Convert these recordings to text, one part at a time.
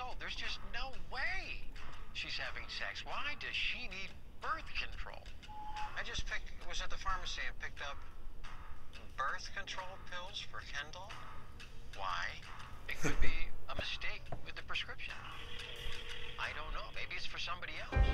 old. There's just no way she's having sex. Why does she need birth control? I just picked, was at the pharmacy and picked up birth control pills for Kendall. Why? It could be a mistake with the prescription. I don't know. Maybe it's for somebody else.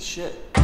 Shit.